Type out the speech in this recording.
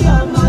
emocional.